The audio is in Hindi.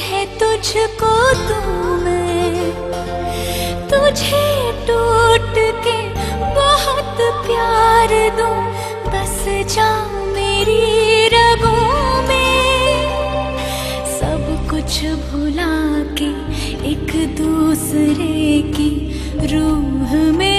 है तुझको तू मैं तुझे टूट के बहुत प्यार दूँ, बस जा मेरी रगों में। सब कुछ भुला के एक दूसरे की रूह में